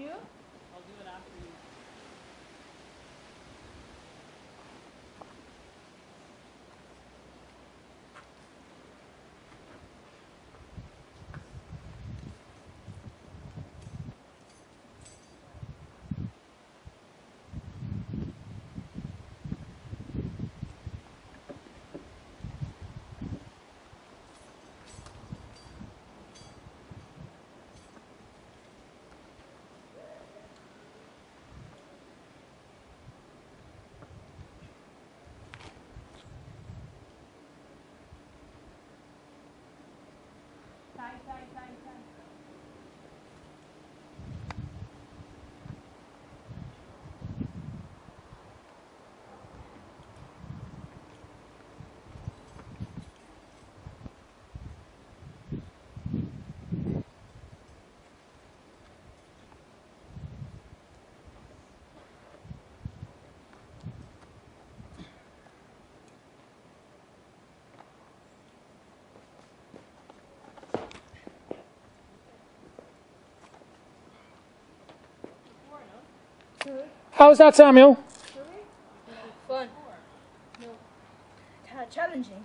you? I'll do it after you. Good. How's that, Samuel? Fun. No. Challenging.